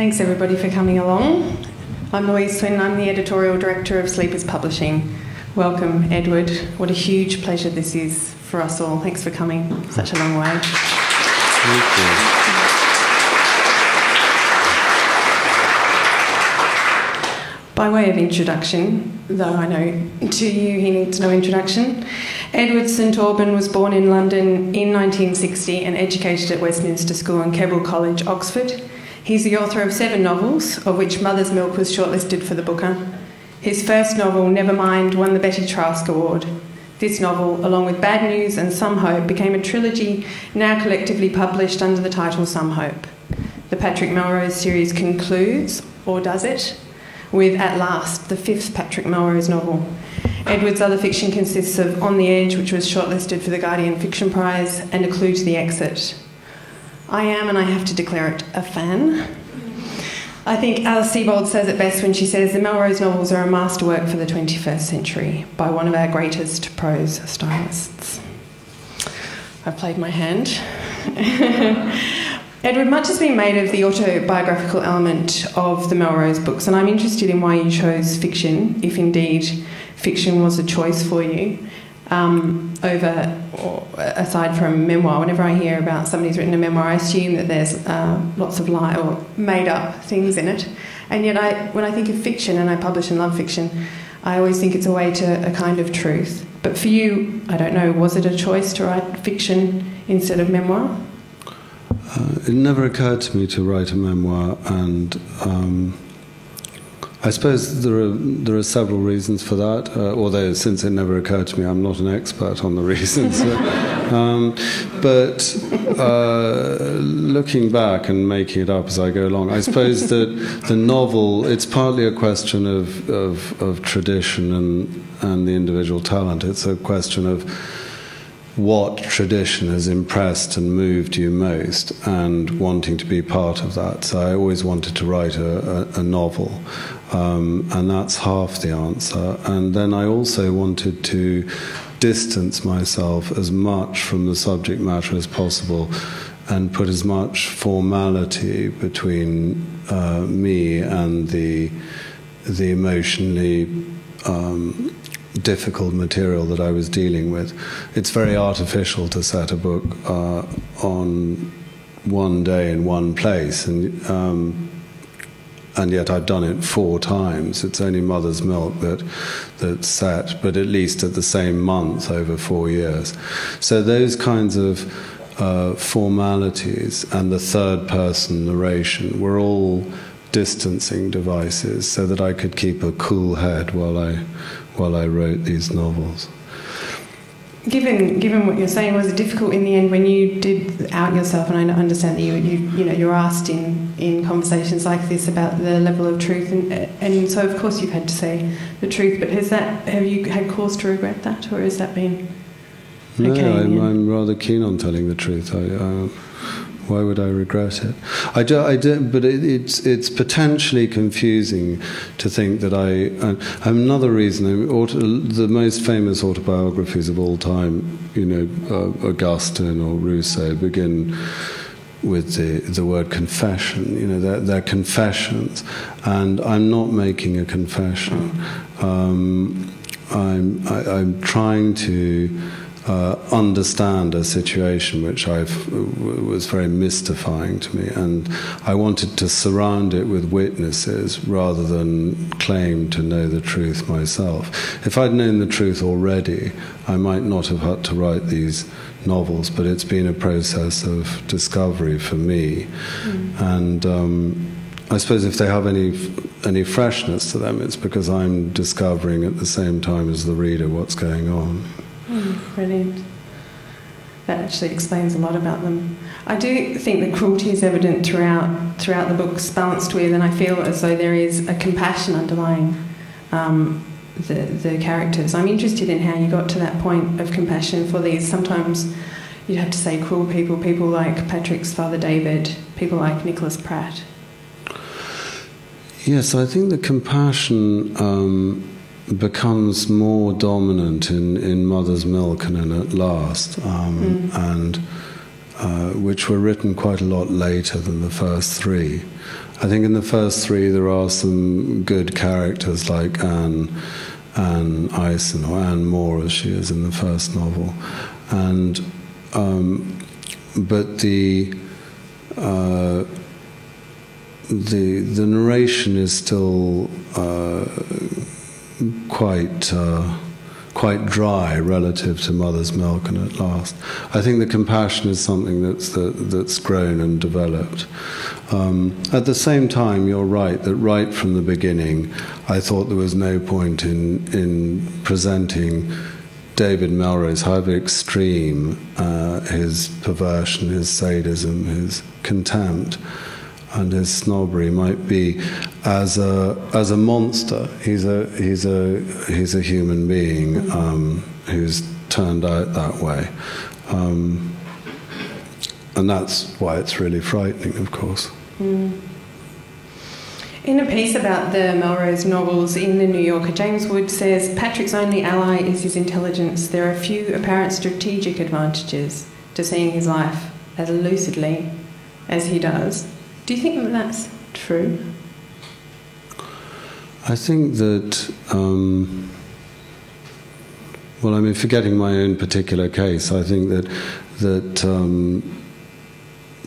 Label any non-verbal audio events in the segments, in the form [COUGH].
Thanks everybody for coming along. I'm Louise Swinn, I'm the editorial director of Sleepers Publishing. Welcome, Edward. What a huge pleasure this is for us all. Thanks for coming such a long way. Thank you. By way of introduction, though I know to you he needs no introduction, Edward St Aubyn was born in London in 1960 and educated at Westminster School and Keble College, Oxford. He's the author of seven novels, of which Mother's Milk was shortlisted for the Booker. His first novel, Nevermind, won the Betty Trask Award. This novel, along with Bad News and Some Hope, became a trilogy now collectively published under the title Some Hope. The Patrick Melrose series concludes, or does it, with At Last, the fifth Patrick Melrose novel. Edward's other fiction consists of On the Edge, which was shortlisted for the Guardian Fiction Prize, and A Clue to the Exit. I am, and I have to declare it, a fan. I think Alice Sebold says it best when she says the Melrose novels are a masterwork for the 21st century by one of our greatest prose stylists. I've played my hand. [LAUGHS] Edward, much has been made of the autobiographical element of the Melrose books, and I'm interested in why you chose fiction, if indeed fiction was a choice for you, um, over, aside from memoir. Whenever I hear about somebody's written a memoir, I assume that there's uh, lots of lie or made up things in it. And yet, I, when I think of fiction, and I publish and love fiction, I always think it's a way to a kind of truth. But for you, I don't know, was it a choice to write fiction instead of memoir? Uh, it never occurred to me to write a memoir, and um, I suppose there are there are several reasons for that. Uh, although since it never occurred to me, I'm not an expert on the [LAUGHS] reasons. um, but uh, looking back and making it up as I go along, I suppose that the novel it's partly a question of of, of tradition and and the individual talent. It's a question of what tradition has impressed and moved you most and wanting to be part of that. So I always wanted to write a, a, a novel, um, and that's half the answer. And then I also wanted to distance myself as much from the subject matter as possible and put as much formality between uh, me and the, the emotionally um, difficult material that I was dealing with. It's very artificial to set a book uh, on one day in one place, and um, and yet I've done it four times. It's only Mother's Milk that that's set, but at least at the same month over four years. So those kinds of uh, formalities and the third person narration were all distancing devices so that I could keep a cool head while I while I wrote these novels. Given, given what you're saying, was it difficult in the end when you did out yourself? And I understand that you, you, you know, you're asked in, in conversations like this about the level of truth, and, and so of course you've had to say the truth. But has that have you had cause to regret that, or has that been? No, okay I'm, I'm, rather keen on telling the truth. I, uh, why would I regret it? I do, I do, but it, it's it's potentially confusing to think that I. Uh, another reason, auto, the most famous autobiographies of all time, you know, uh, Augustine or Rousseau, begin with the, the word confession. You know, they're, they're confessions, and I'm not making a confession. Um, I'm I, am i am trying to uh, understand a situation which I was very mystifying to me, and I wanted to surround it with witnesses rather than claim to know the truth myself. If I'd known the truth already, I might not have had to write these novels, but it's been a process of discovery for me, mm. and. Um, I suppose if they have any any freshness to them, it's because I'm discovering at the same time as the reader what's going on. Brilliant. That actually explains a lot about them. I do think the cruelty is evident throughout throughout the books, balanced with, and I feel as though there is a compassion underlying um, the the characters. I'm interested in how you got to that point of compassion for these. Sometimes you'd have to say cruel people, people like Patrick's father David, people like Nicholas Pratt. Yes, I think the compassion. Um, becomes more dominant in, in mother's milk and in at last. Um, mm. And uh, which were written quite a lot later than the first three. I think in the first three there are some good characters like Anne, Anne Eisen or Anne Moore as she is in the first novel, and um, but the uh, the the narration is still uh, quite uh, quite dry relative to Mother's Milk and At Last. I think the compassion is something that's that, that's grown and developed. Um, at the same time, you're right that right from the beginning, I thought there was no point in in presenting. David Melrose, however extreme uh, his perversion, his sadism, his contempt, and his snobbery might be as a as a monster. He's a he's a he's a human being um, who's turned out that way, um, and that's why it's really frightening, of course. Mm. In a piece about the Melrose novels in the New Yorker, James Wood says Patrick's only ally is his intelligence. There are few apparent strategic advantages to seeing his life as lucidly as he does. Do you think that that's true? I think that, um, well, I mean, forgetting my own particular case, I think that that um,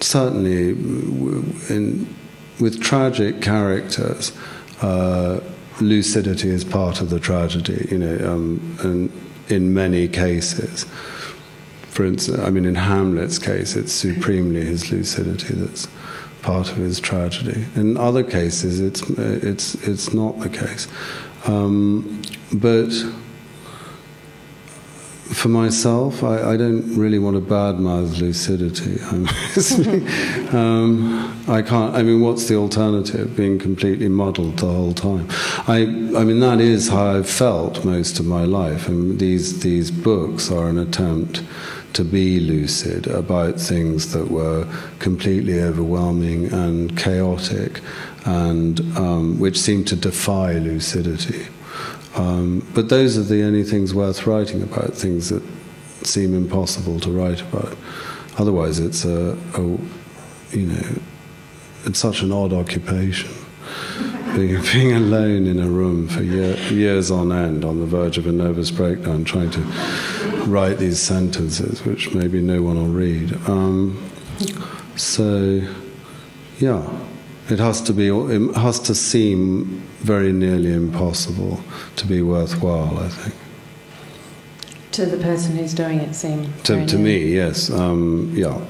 certainly in, with tragic characters, uh, lucidity is part of the tragedy. You know, um, and in many cases, for instance, I mean, in Hamlet's case, it's supremely his lucidity that's part of his tragedy. In other cases, it's it's it's not the case. Um, but for myself, I, I, don't really want to badmouth lucidity. [LAUGHS] um, I can't. I mean, what's the alternative? Being completely muddled the whole time. I, I mean, that is how I've felt most of my life, and these these books are an attempt to be lucid about things that were completely overwhelming and chaotic, and um, which seemed to defy lucidity. Um, but those are the only things worth writing about, things that seem impossible to write about. Otherwise, it's a, a you know, it's such an odd occupation. [LAUGHS] Being, being alone in a room for year, years on end, on the verge of a nervous breakdown, trying to write these sentences, which maybe no one will read. Um, so, yeah, it has to be. It has to seem very nearly impossible to be worthwhile. I think. To the person who's doing it, seem. To, to me, yes. Um, yeah,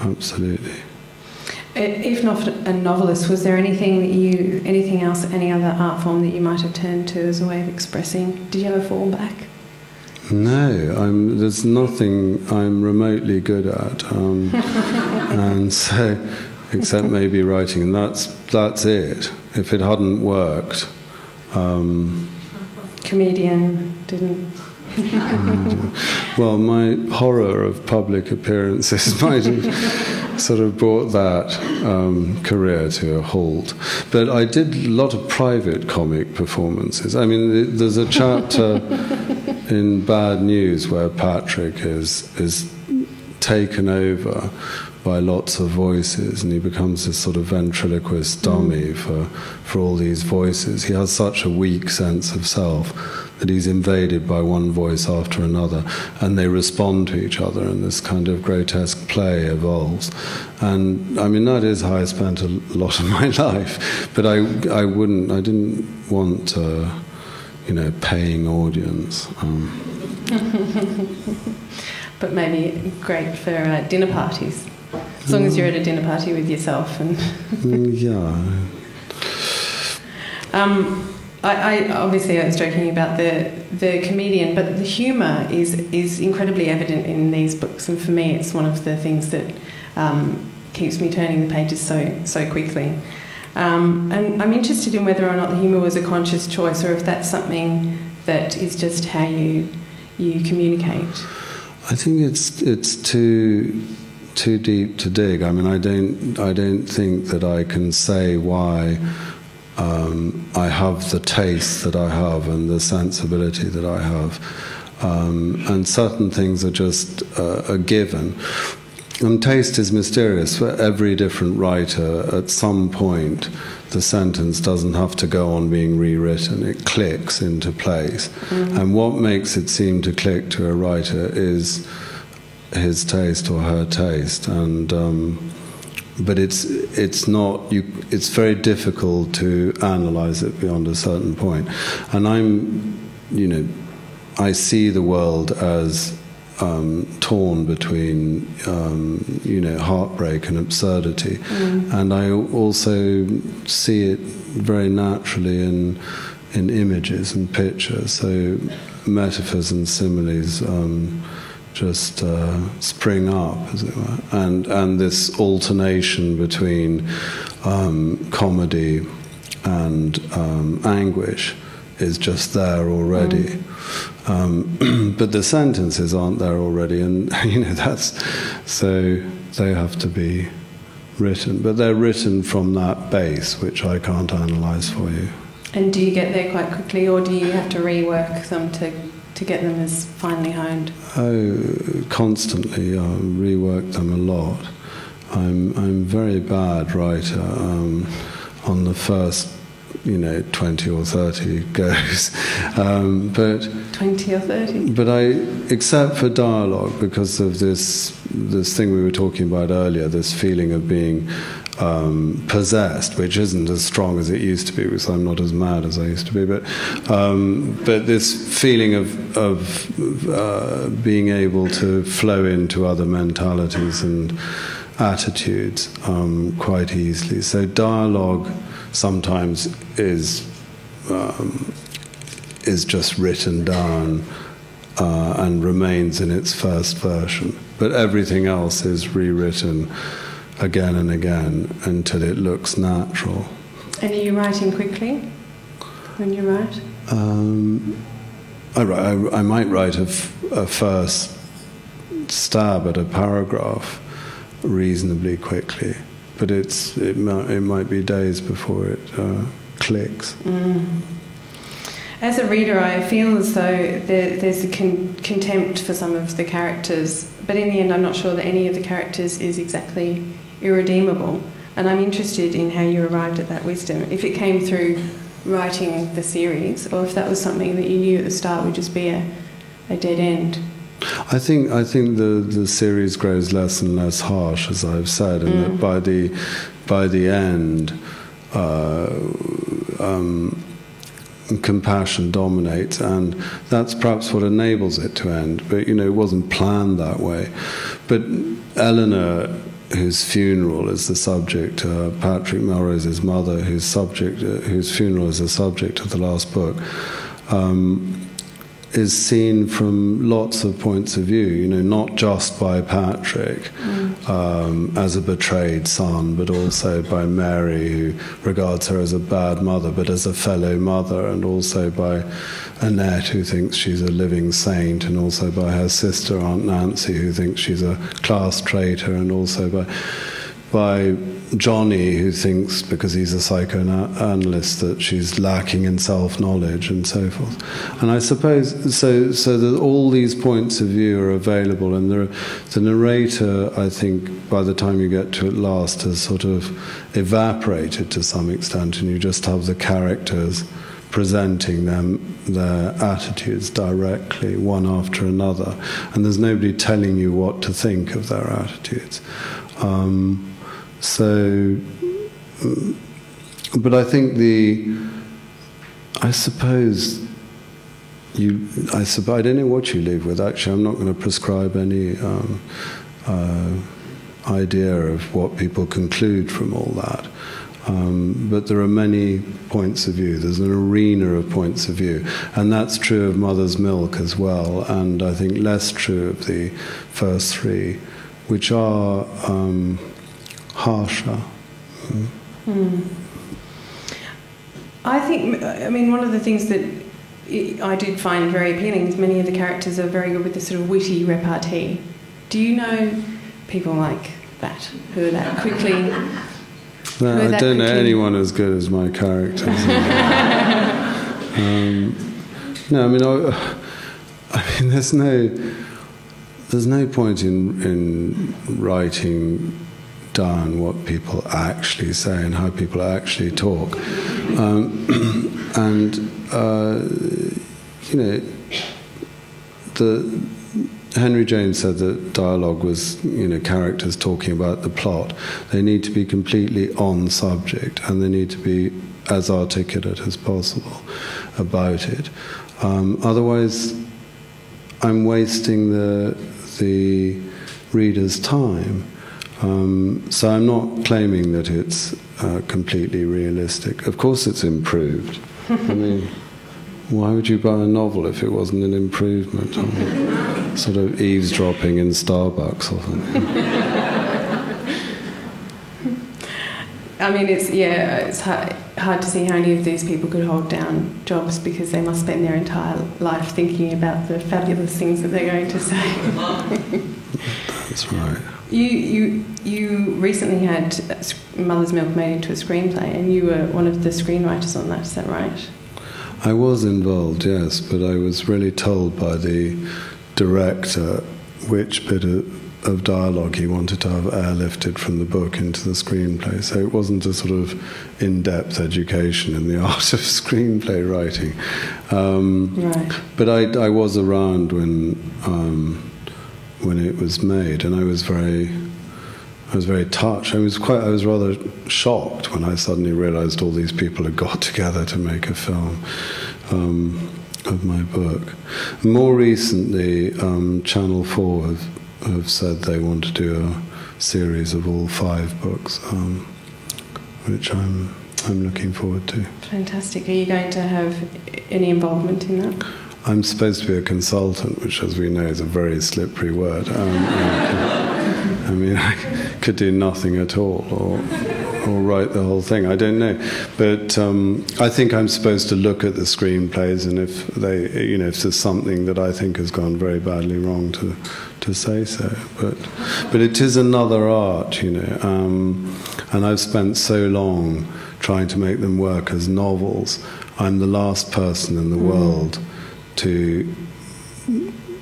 absolutely. If not a novelist, was there anything that you, anything else, any other art form that you might have turned to as a way of expressing? Did you ever fall back? No, I'm, there's nothing I'm remotely good at, um, [LAUGHS] and so except maybe writing, and that's that's it. If it hadn't worked, um, comedian didn't. [LAUGHS] well, my horror of public appearances [LAUGHS] might have sort of brought that um, career to a halt. But I did a lot of private comic performances. I mean, there's a chapter in Bad News where Patrick is is taken over by lots of voices and he becomes this sort of ventriloquist mm. dummy mm. for for all these voices. He has such a weak sense of self that he's invaded by one voice after another and they respond to each other and this kind of grotesque play evolves. And I mean that is how I spent a lot of my [LAUGHS] life. But I I wouldn't I didn't want uh, you know, paying audience. Um. [LAUGHS] but maybe great for uh, dinner parties, as long as you're at a dinner party with yourself. And mm, yeah. [LAUGHS] Um, I, I, obviously I was joking about the the comedian, but the humour is is incredibly evident in these books, and for me, it's one of the things that um, keeps me turning the pages so so quickly. Um, and I'm interested in whether or not the humour was a conscious choice, or if that's something that is just how you you communicate. I think it's it's too too deep to dig. I mean, I don't I don't think that I can say why. Um, I have the taste that I have and the sensibility that I have, um, and certain things are just uh, a given. And taste is mysterious. For every different writer, at some point, the sentence doesn't have to go on being rewritten. It clicks into place. Mm-hmm. And what makes it seem to click to a writer is his taste or her taste. And um, but it's it's not you. It's very difficult to analyze it beyond a certain point. And I'm, you know, I see the world as um, torn between um, you know heartbreak and absurdity, mm. and I also see it very naturally in in images and pictures. So metaphors and similes um, just uh, spring up, as it were, and and this alternation between um, comedy and um, anguish is just there already. Mm. Um, [CLEARS THROAT] but the sentences aren't there already, and [LAUGHS] you know that's so they have to be written. But they're written from that base, which I can't analyze for you. And do you get there quite quickly, or do you have to rework them to to get them as finely honed? Oh, constantly. I rework them a lot. I'm I'm a very bad writer. Um, on the first you know, 20 or 30 goes. Um, but 20 or 30. But I, except for dialogue, because of this this thing we were talking about earlier, this feeling of being um, possessed, which isn't as strong as it used to be, because I'm not as mad as I used to be. But um, but this feeling of of uh, being able to flow into other mentalities and attitudes um, quite easily. So dialogue sometimes is um, is just written down uh, and remains in its first version, but everything else is rewritten again and again until it looks natural. And are you writing quickly when you write? Um, I, I, I, might write a, first stab at a paragraph reasonably quickly but it's it might, it might be days before it uh, clicks. Mm. As a reader, I feel as though there, there's a con- contempt for some of the characters, but in the end, I'm not sure that any of the characters is exactly irredeemable. And I'm interested in how you arrived at that wisdom. If it came through writing the series, or if that was something that you knew at the start would just be a, a dead end. I think I think the, the series grows less and less harsh, as I've said, and mm. that by the by the end, uh, um, compassion dominates, and that's perhaps what enables it to end. But you know, it wasn't planned that way. But Eleanor whose funeral is the subject, uh, Patrick Melrose's mother, whose subject, uh, whose funeral is the subject of the last book. Um, is seen from lots of points of view, you know, not just by Patrick mm. um, as a betrayed son, but also by Mary, who regards her as a bad mother, but as a fellow mother, and also by Annette, who thinks she's a living saint, and also by her sister, Aunt Nancy, who thinks she's a class traitor, and also by by Johnny, who thinks because he's a psychoanalyst that she's lacking in self knowledge and so forth. And I suppose so. So that all these points of view are available, and the, the narrator, I think, by the time you get to it last, has sort of evaporated to some extent, and you just have the characters presenting them their attitudes directly, one after another, and there's nobody telling you what to think of their attitudes. Um, so, but I think the, I suppose you, I suppose, I don't know what you live with. Actually, I'm not going to prescribe any um, uh, idea of what people conclude from all that. Um, but there are many points of view. There's an arena of points of view. And that's true of Mother's Milk as well, and I think less true of the first three, which are. Um, harsher. Mm. Mm. I think, I mean, one of the things that I did find very appealing is many of the characters are very good with this sort of witty repartee. Do you know people like that who are that quickly? No, I don't know anyone as good as my characters. [LAUGHS] um, no, I mean, I, I mean, there's no there's no point in in writing down what people actually say and how people actually talk. Um, [CLEARS THROAT] and, uh, you know, the, Henry James said that dialogue was, you know, characters talking about the plot. They need to be completely on subject and they need to be as articulate as possible about it. Um, otherwise, I'm wasting the the reader's time. Um, so I'm not claiming that it's uh, completely realistic. Of course, it's improved. [LAUGHS] I mean, why would you buy a novel if it wasn't an improvement on sort of eavesdropping in Starbucks or something? I mean, it's yeah, it's hard, hard to see how any of these people could hold down jobs because they must spend their entire life thinking about the fabulous things that they're going to say. That's right. You, you, you recently had Mother's Milk made into a screenplay, and you were one of the screenwriters on that. Is that right? I was involved, yes, but I was really told by the director which bit of, of dialogue he wanted to have airlifted from the book into the screenplay. So it wasn't a sort of in-depth education in the [LAUGHS] art of screenplay writing. Um, right. But I, I was around when. Um, when it was made, and I was very, I was very touched. I was quite, I was rather shocked when I suddenly realised all these people had got [LAUGHS] together to make a film um, of my book. More recently, um, Channel Four have, have said they want to do a series of all five books, um, which I'm I'm looking forward to. Fantastic. Are you going to have any involvement in that? I'm supposed to be a consultant, which, as we know, is a very slippery word. Um, I mean, [LAUGHS] I could do nothing at all, or or write the whole thing. I don't know, but um, I think I'm supposed to look at the screenplays, and if they, you know, if there's something that I think has gone very badly wrong, to to say so. But but it is another art, you know, um, and I've spent so long trying to make them work as novels. I'm the last person in the mm. world to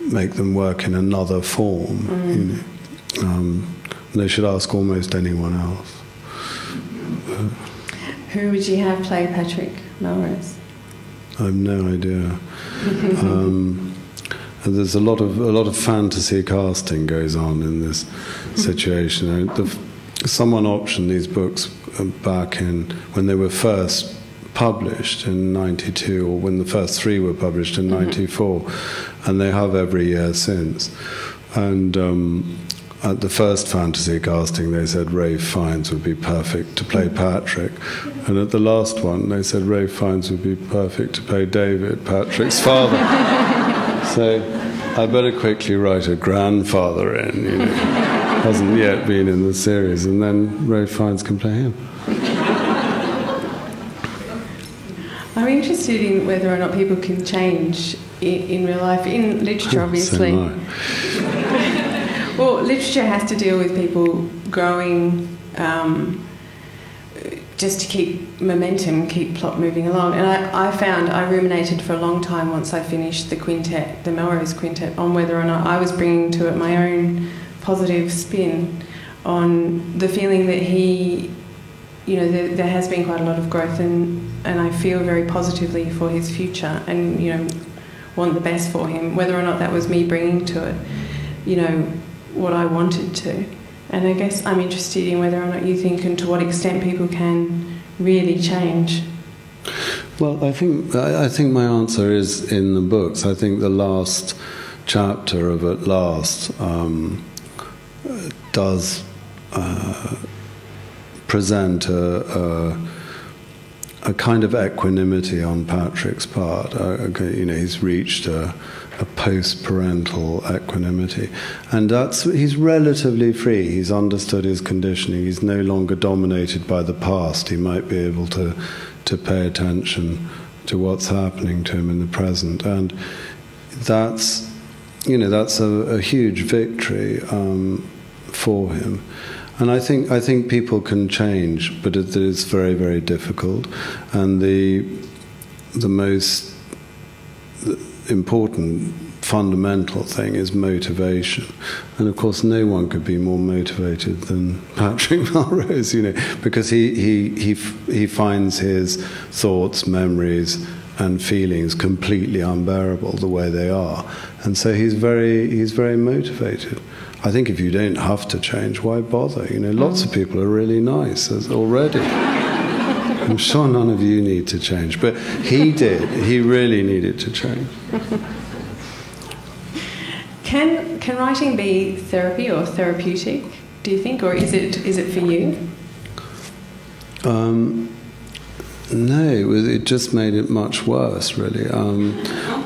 make them work in another form. Mm. You know? um, they should ask almost anyone else. Uh, Who would you have play Patrick Melrose? I have no idea. [LAUGHS] um, there's a lot of a lot of fantasy casting goes on in this situation. The, someone optioned these books back in when they were first published in 92 or when the first three were published in mm-hmm. 94 and they have every year since. And um, at the first fantasy casting they said Ralph Fiennes would be perfect to play Patrick. And at the last one they said Ralph Fiennes would be perfect to play David Patrick's father. [LAUGHS] So I better quickly write a grandfather in you know. Hasn't yet been in the series and then Ralph Fiennes can play him In whether or not people can change in, in real life, in literature, [LAUGHS] obviously. [LAUGHS] well, literature has to deal with people growing um, just to keep momentum, keep plot moving along. And I, I found I ruminated for a long time once I finished the quintet, the Melrose Quintet, on whether or not I was bringing to it my own positive spin on the feeling that he you know, there, there, has been quite a lot of growth, and, and I feel very positively for his future, and you know, want the best for him. Whether or not that was me bringing to it, you know, what I wanted to, and I guess I'm interested in whether or not you think, and to what extent people can really change. Well, I think I think my answer is in the books. I think the last chapter of At Last um, does. Uh, present a, a, a, kind of equanimity on Patrick's part. Uh, you know, he's reached a, a post-parental equanimity, and that's he's relatively free. He's understood his conditioning. He's no longer dominated by the past. He might be able to to pay attention to what's happening to him in the present, and that's you know that's a, a huge victory um, for him. And I think I think people can change, but it is very very difficult. And the the most important fundamental thing is motivation. And of course, no one could be more motivated than [LAUGHS] Patrick Melrose, you know, because he, he, he, he finds his thoughts, memories, and feelings completely unbearable the way they are. And so he's very, he's very motivated. I think if you don't have to change, why bother? You know, lots of people are really nice already. [LAUGHS] I'm sure none of you need to change, but he did. He really needed to change. [LAUGHS] Can can writing be therapy or therapeutic? Do you think, or is it is it for you? Um, no, it, was, it, just made it much worse, really. Um,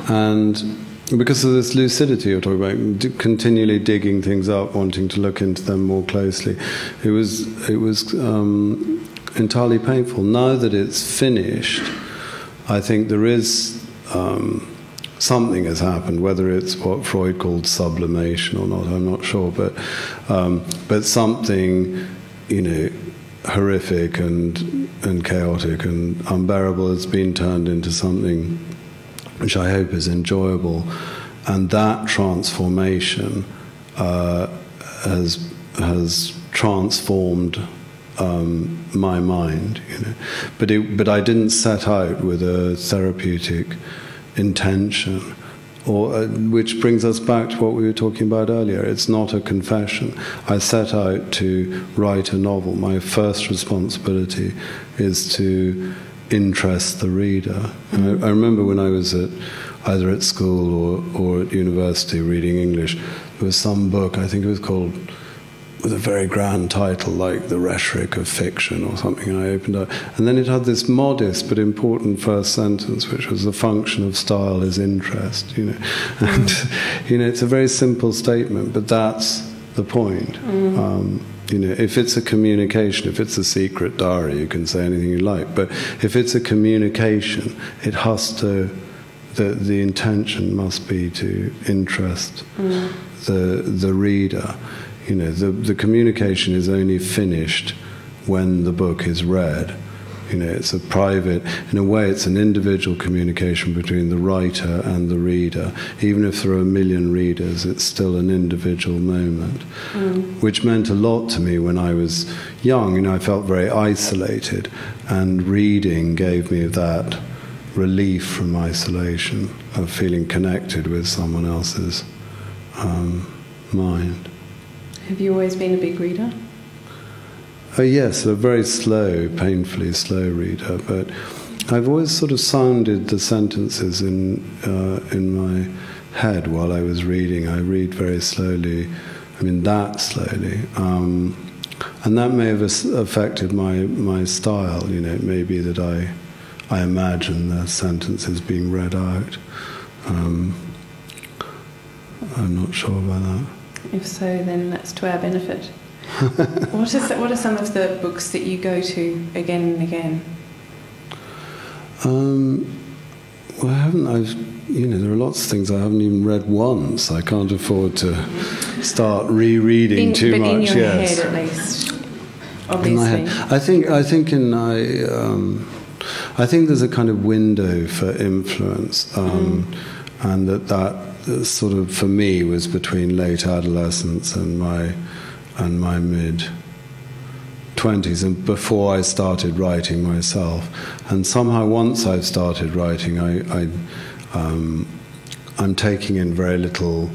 and because of this lucidity you're talking about, continually digging things up, wanting to look into them more closely, it was it was um, entirely painful. Now that it's finished, I think there is um, something has happened. Whether it's what Freud called sublimation or not, I'm not sure. But um, but something, you know, horrific and and chaotic and unbearable has been turned into something which I hope is enjoyable, and that transformation uh, has has transformed um, my mind, you know. But it, but I didn't set out with a therapeutic intention, or uh, which brings us back to what we were talking about earlier. It's not a confession. I set out to write a novel. My first responsibility is to interest the reader. Mm-hmm. I, I remember when I was at either at school or, or at university reading English, there was some book, I think it was called with a very grand title like The Rhetoric of Fiction or something, and I opened up. And then it had this modest but important first sentence, which was the function of style is interest, you know. And, [LAUGHS] you know, it's a very simple statement, but that's the point. Mm. Um, you know, if it's a communication, if it's a secret diary, you can say anything you like. But if it's a communication, it has to, the, the intention must be to interest mm. the, the reader. You know, the, the communication is only finished when the book is read. You know, it's a private, in a way, it's an individual communication between the writer and the reader. Even if there are a million readers, it's still an individual moment, mm. which meant a lot to me when I was young. You know, I felt very isolated, and reading gave me that relief from isolation, of feeling connected with someone else's um, mind. Have you always been a big reader? Oh, yes, a very slow, painfully slow reader, but I've always sort of sounded the sentences in, uh, in my head while I was reading. I read very slowly, I mean, that slowly. Um, and that may have affected my, my style, you know, it may be that I, I imagine the sentences being read out. Um, I'm not sure about that. If so, then that's to our benefit. [LAUGHS] what, is, what are some of the books that you go to again and again? Um, well, I haven't. I've, you know, there are lots of things I haven't even read once. I can't afford to start rereading in, too but much. in your yes. head, at least. Obviously. In my head. I think. I think in I. Um, I think there's a kind of window for influence, um, mm. and that that sort of for me was between late adolescence and my and my mid 20s and before I started writing myself. And somehow, once I've started writing, I, I, um, I'm taking in very little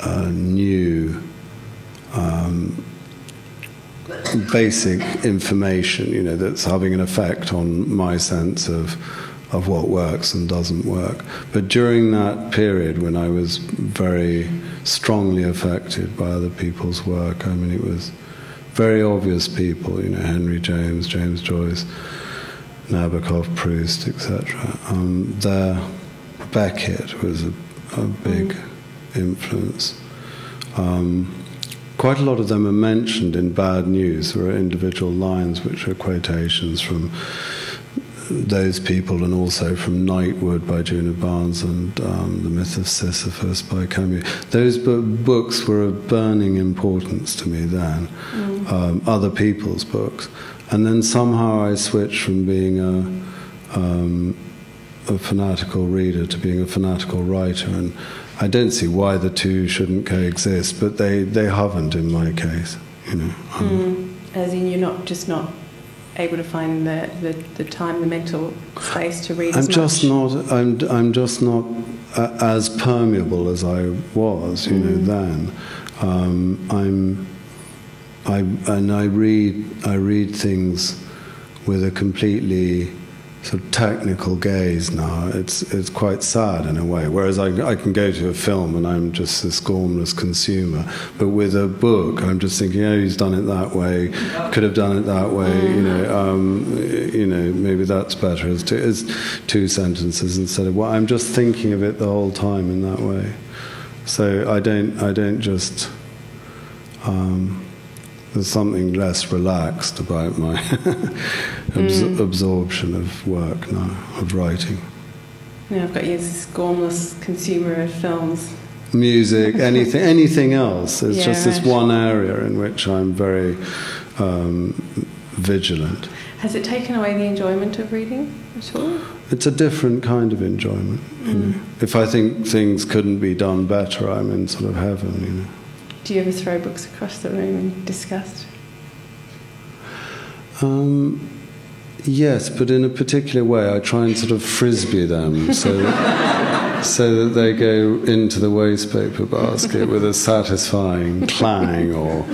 uh, new. Um, basic information, you know, that's having an effect on my sense of of what works and doesn't work. But during that period when I was very strongly affected by other people's work, I mean, it was very obvious people, you know, Henry James, James Joyce, Nabokov, Proust, etc. Um, there, Beckett was a, a big mm. influence. Um, quite a lot of them are mentioned in Bad News. There are individual lines which are quotations from those people, and also from Nightwood by Djuna Barnes and um, The Myth of Sisyphus by Camus. Those books were of burning importance to me then, mm. um, other people's books. And then somehow I switched from being a, um, a fanatical reader to being a fanatical writer, and I don't see why the two shouldn't coexist, but they, they haven't in my case. You know, mm. as in you're not just not able to find the, the, the time, the mental space to read. I'm just not. I'm I'm just not uh, as permeable as I was. You mm. know then. Um, I'm. I and I read I read things with a completely sort of technical gaze now. It's it's quite sad in a way. Whereas I, I can go to a film and I'm just this gormless consumer, but with a book, I'm just thinking, oh, he's done it that way. Could have done it that way. You know, um, you know, maybe that's better as two, as two sentences instead of what well, I'm just thinking of it the whole time in that way. So I don't I don't just. Um, there's something less relaxed about my [LAUGHS] abs- mm. absorption of work now, of writing. Yeah, I've got you as a gormless consumer of films. Music, [LAUGHS] anything, anything else. It's yeah, just this right. one area in which I'm very um, vigilant. Has it taken away the enjoyment of reading at all? It's a different kind of enjoyment. Mm. You know? If I think things couldn't be done better, I'm in sort of heaven. You know. Do you ever throw books across the room in disgust? Um, yes, but in a particular way. I try and sort of frisbee them so that, [LAUGHS] so that they go into the wastepaper basket with a satisfying [LAUGHS] clang or,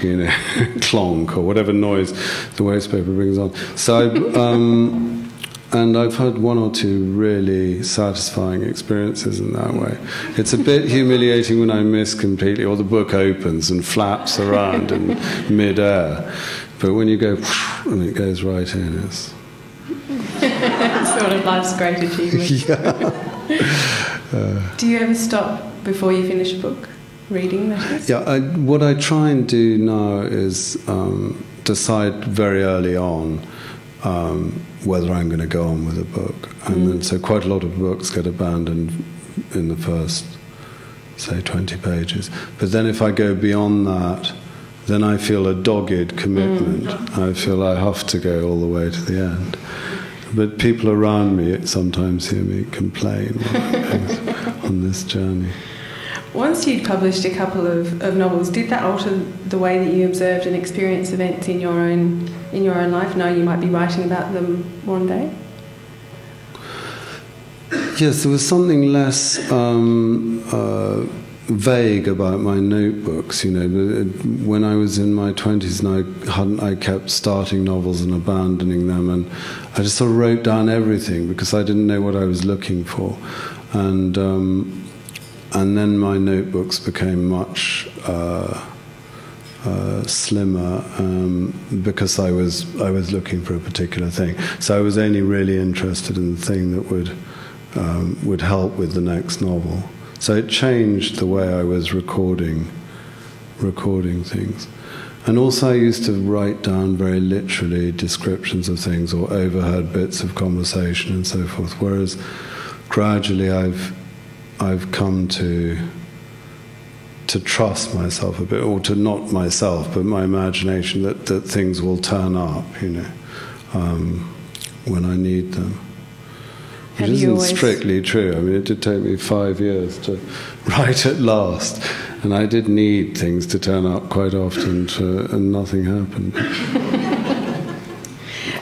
you know, [LAUGHS] clonk or whatever noise the wastepaper brings on. So I, um, and I've had one or two really satisfying experiences in that way. It's a bit humiliating when I miss completely, or the book opens and flaps around in [LAUGHS] mid-air. But when you go and it goes right in, it's [LAUGHS] sort of life's great achievement. [LAUGHS] yeah. Uh, Do you ever stop before you finish a book reading? Yeah. I, what I try and do now is um, decide very early on. Um, whether I'm going to go on with a book. And mm. then, so quite a lot of books get abandoned in the first, say, 20 pages. But then if I go beyond that, then I feel a dogged commitment. Mm. I feel I have to go all the way to the end. But people around me sometimes hear me complain [LAUGHS] on this journey. Once you'd published a couple of, of novels, did that alter the way that you observed and experienced events in your own in your own life? Now you might be writing about them one day. Yes, there was something less um, uh, vague about my notebooks. You know, when I was in my twenties and I hadn't, I kept starting novels and abandoning them, and I just sort of wrote down everything because I didn't know what I was looking for, and. Um, and then my notebooks became much uh, uh, slimmer um, because I was I was looking for a particular thing. So I was only really interested in the thing that would um, would help with the next novel. So it changed the way I was recording recording things. And also, I used to write down very literally descriptions of things or overheard bits of conversation and so forth. Whereas gradually, I've I've come to to trust myself a bit, or to not myself, but my imagination that, that things will turn up, you know, um, when I need them. Which isn't strictly true. I mean, it did take me five years to [LAUGHS] write at last, and I did need things to turn up quite often, to, and nothing happened. [LAUGHS]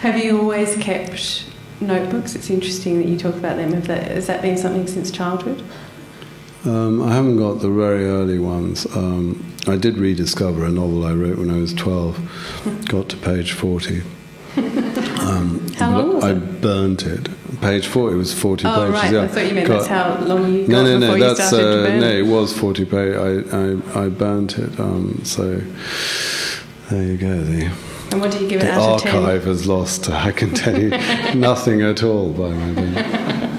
Have you always kept notebooks? It's interesting that you talk about them. That, has that been something since childhood? Um, I haven't got the very early ones. Um, I did rediscover a novel I wrote when I was 12, got to page 40. [LAUGHS] Um, how long was I it? burnt it. Page 40 was 40 oh, pages. right. Yeah. I thought you meant got, that's how long you got no, no, no, that's, uh, No, it was 40 pages. I, I, I burnt it. Um, so there you go. The, and what do you give it out of 10? The archive has lost, I can tell you, [LAUGHS] nothing at all by my.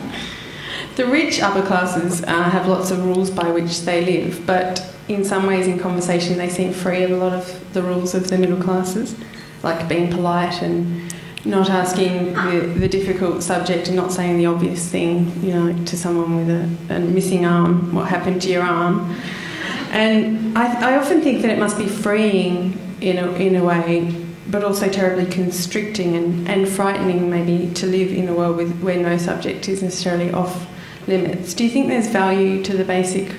The rich upper classes uh, have lots of rules by which they live, but in some ways, in conversation, they seem free of a lot of the rules of the middle classes, like being polite and not asking the, the difficult subject and not saying the obvious thing, you know, to someone with a, a missing arm, what happened to your arm. And I, I often think that it must be freeing in a, in a way but also terribly constricting and, and frightening maybe to live in a world with, where no subject is necessarily off limits. Do you think there's value to the basic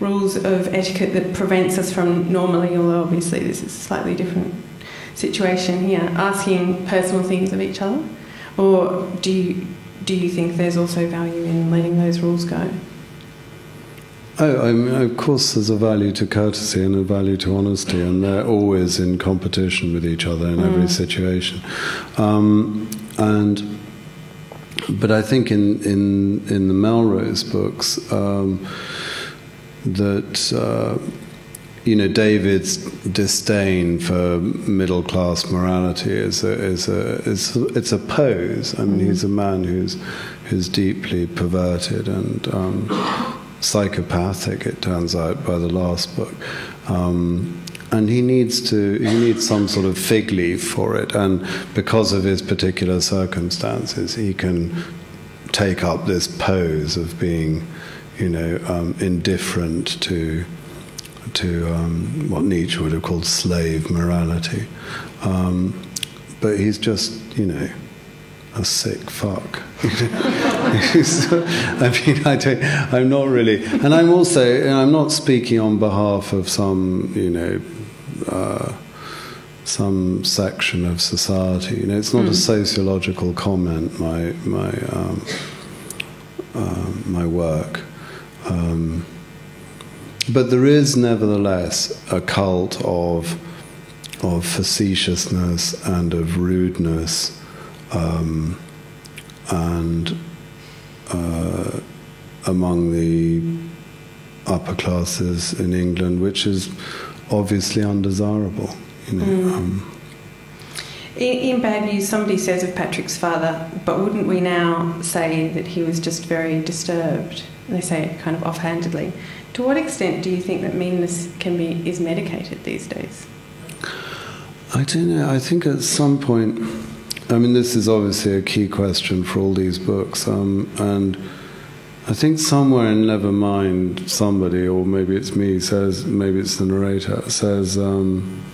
rules of etiquette that prevents us from normally, although obviously this is a slightly different situation here, asking personal things of each other? Or do you, do you think there's also value in letting those rules go? Oh, I mean, of course, there's a value to courtesy and a value to honesty, and they're always in competition with each other in mm. every situation. Um, and but I think in in in the Melrose books um, that. Uh, you know, David's disdain for middle class morality is a, is a, is it's a pose. I mean, mm. he's a man who's who's deeply perverted and um, psychopathic, it turns out, by the last book. Um, and he needs to he needs some sort of fig leaf for it and because of his particular circumstances he can take up this pose of being you know um, indifferent to to um, what Nietzsche would have called slave morality um, but he's just you know a sick fuck. [LAUGHS] I mean, I don't, I'm not really, and I'm also, I'm not speaking on behalf of some, you know, uh, some section of society. You know, it's not mm. a hmm. sociological comment. My my um, uh, my work. Um, but there is nevertheless a cult of of facetiousness and of rudeness um, and uh, among the upper classes in England, which is obviously undesirable. You know, mm. um, in, in Bad News, somebody says of Patrick's father, but wouldn't we now say that he was just very disturbed? They say it kind of offhandedly. To what extent do you think that meanness can be is medicated these days? I don't know. I think at some point I mean, this is obviously a key question for all these books, um, and I think somewhere in Nevermind, somebody, or maybe it's me, says, maybe it's the narrator, says um,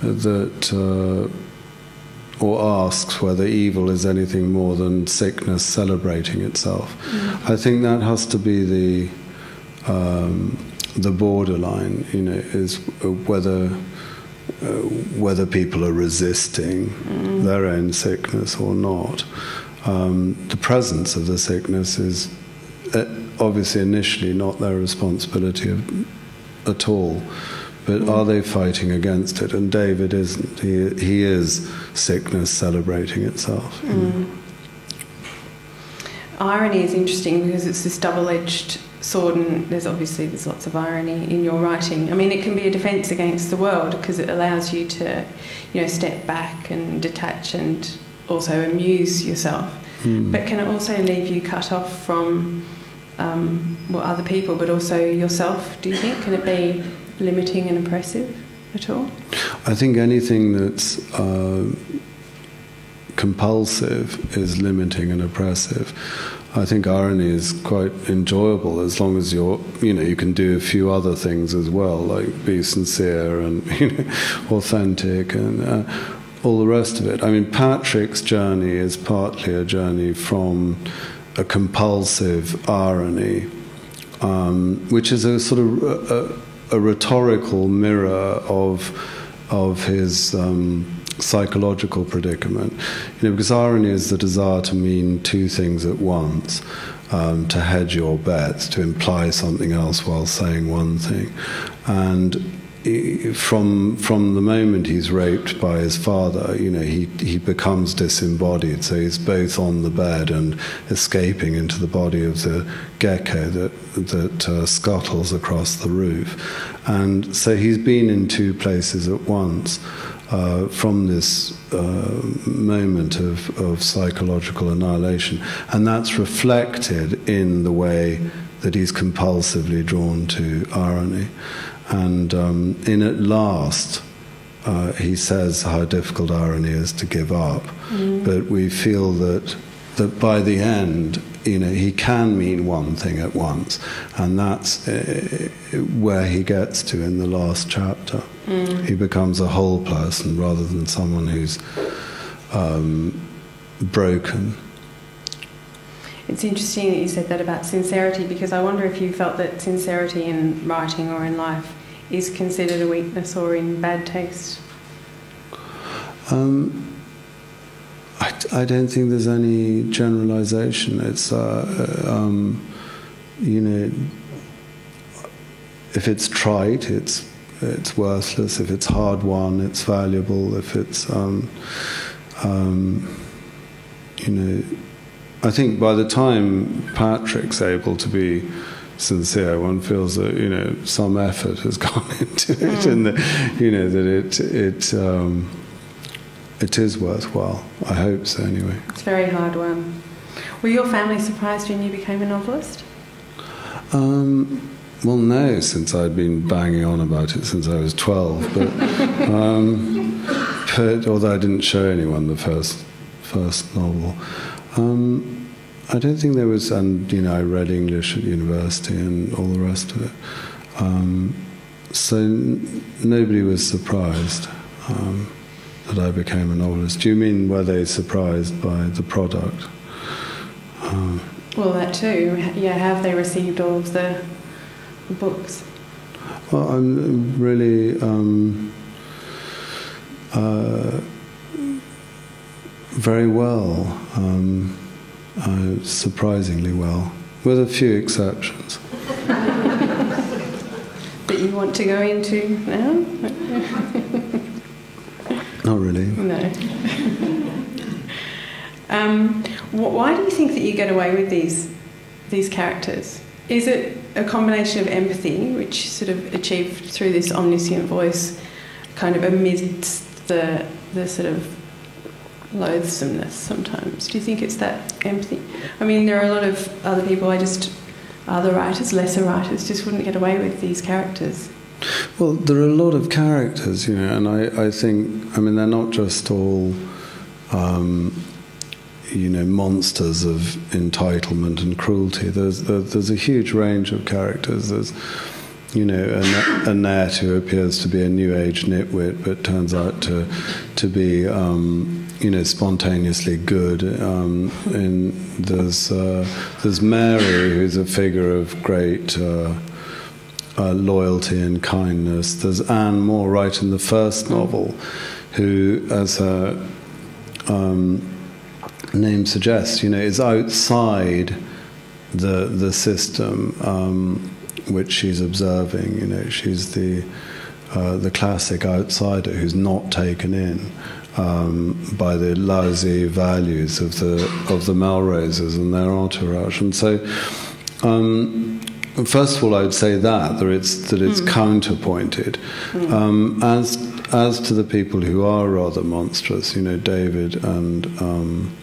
that, uh, or asks whether evil is anything more than sickness celebrating itself. Mm. I think that has to be the um, the borderline, you know, is whether uh, whether people are resisting mm. their own sickness or not. Um, the presence of the sickness is uh, obviously initially not their responsibility of, at all. But mm. are they fighting against it? And David isn't. He, he is sickness celebrating itself. Mm. Irony is interesting because it's this double edged sword and there's obviously there's lots of irony in your writing. I mean, it can be a defence against the world because it allows you to, you know, step back and detach and also amuse yourself. Mm. But can it also leave you cut off from um, well, other people, but also yourself? Do you think can it be limiting and oppressive at all? I think anything that's uh, compulsive is limiting and oppressive. I think irony is quite enjoyable as long as you're, you know, you can do a few other things as well, like be sincere and [LAUGHS] you know, authentic and uh, all the rest of it. I mean, Patrick's journey is partly a journey from a compulsive irony, um, which is a sort of a, a, a rhetorical mirror of of his. Um, psychological predicament. You know, because irony is the desire to mean two things at once, um, to hedge your bets, to imply something else while saying one thing. And from from the moment he's raped by his father, you know, he he becomes disembodied. So he's both on the bed and escaping into the body of the gecko that that uh, scuttles across the roof, and so he's been in two places at once uh, from this uh, moment of, of psychological annihilation. And that's reflected in the way that he's compulsively drawn to irony. And um, in At Last, uh, he says how difficult irony is to give up. Mm. But we feel that, that by the end, you know, he can mean one thing at once. And that's uh, where he gets to in the last chapter. Mm. He becomes a whole person rather than someone who's um, broken. it's interesting that you said that about sincerity because I wonder if you felt that sincerity in writing or in life is considered a weakness or in bad taste. Um, I, I, don't think there's any generalization. It's, uh, um, you know, if it's trite, it's it's worthless. If it's hard won, it's valuable. If it's, um, um, you know, I think by the time Patrick's able to be sincere, one feels that you know some effort has [LAUGHS] gone into it, mm. and that you know that it it um, it is worthwhile. I hope so. Anyway, it's very hard one. Were your family surprised when you became a novelist? Um, well, no, since I'd been banging on about it since I was 12. But, [LAUGHS] um, but although I didn't show anyone the first first novel, um, I don't think there was. And you know, I read English at university and all the rest of it. Um, so n- nobody was surprised um, that I became a novelist. Do you mean were they surprised by the product? Uh, well, that too. Yeah, have they received all of the books? Well, I'm really um, uh, very well, um, uh, surprisingly well, with a few exceptions. that you want to go into now? Not really. No. um, why do you think that you get away with these these characters? Is it a combination of empathy, which sort of achieved through this omniscient voice, kind of amidst the the sort of loathsomeness sometimes? Do you think it's that empathy? I mean, there are a lot of other people. I just other writers, lesser writers, just wouldn't get away with these characters. Well, there are a lot of characters, you know, and I, I think, I mean, they're not just all. Um, you know, monsters of entitlement and cruelty. There's there's a huge range of characters. There's you know, Annette who appears to be a new age nitwit, but turns out to to be um, you know spontaneously good. Um, and there's uh, there's Mary who's a figure of great. Uh, uh, loyalty and kindness. There's Anne Moore, right in the first novel, who, as her um, name suggests, you know, is outside the the system um, which she's observing. You know, she's the uh, the classic outsider who's not taken in um, by the lousy values of the of the Melroses and their entourage, and so. Um, first of all, I would say that that it's that it's mm. counterpointed. Mm. Um, as as to the people who are rather monstrous, you know, David and um,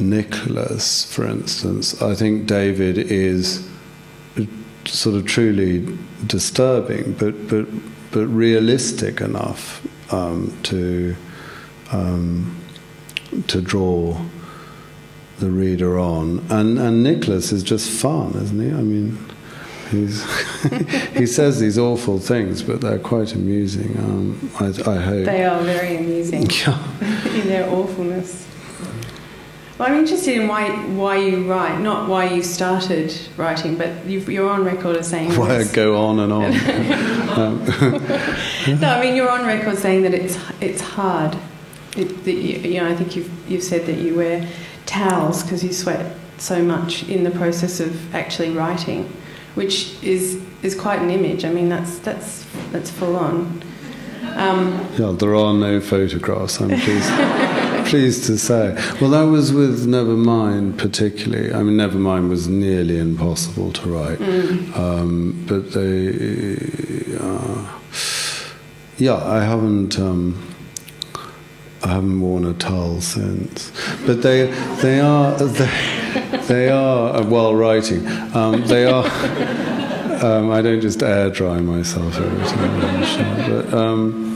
Nicholas, for instance, I think David is sort of truly disturbing, but but but realistic enough um, to um, to draw the reader on. And and Nicholas is just fun, isn't he? I mean. He's [LAUGHS] he says these awful things, but they're quite amusing. Um, I, I hope they are very amusing [LAUGHS] yeah. [LAUGHS] in their awfulness. Well, I'm interested in why why you write, not why you started writing, but you are on record as saying why I go on and on. um. no, I mean you're on record saying that it's it's hard. It, you, you know, I think you've you've said that you wear towels because you sweat so much in the process of actually writing, which is is quite an image. I mean, that's that's that's full on. Um, yeah, there are no photographs. I'm pleased, [LAUGHS] pleased to say. Well, that was with Nevermind particularly. I mean, Nevermind was nearly impossible to write, mm. um, but they. Uh, yeah, I haven't. Um, I haven't worn a towel since, but they they are they, they are uh, while writing. Um, they are. Um, I don't just air dry myself every time but. Um,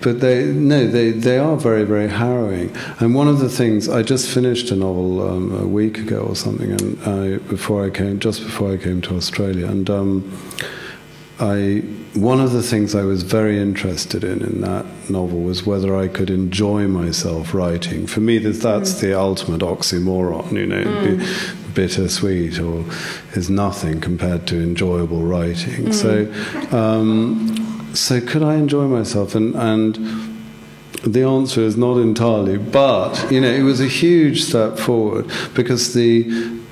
but they no they, they are very very harrowing and one of the things I just finished a novel um, a week ago or something and I, before I came just before I came to Australia and um, I one of the things I was very interested in in that novel was whether I could enjoy myself writing. For me, that's, that's mm. the ultimate oxymoron. You know, mm. bittersweet or is nothing compared to enjoyable writing. Mm. So, um, so could I enjoy myself? And and the answer is not entirely, but you know, it was a huge step forward because the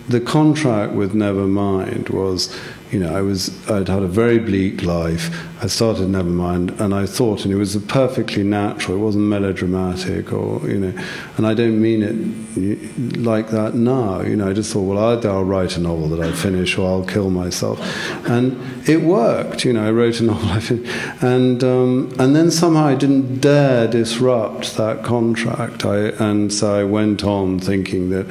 the contract with Nevermind was you know, I was I'd had a very bleak life. I started Nevermind, and I thought, and it was perfectly natural. It wasn't melodramatic, or you know, and I don't mean it like that now. You know, I just thought, well, either I'll write a novel that I finish, or I'll kill myself, and it worked. You know, I wrote a [LAUGHS] novel, I finished, and um, and then somehow I didn't dare disrupt that contract. I and so I went on thinking that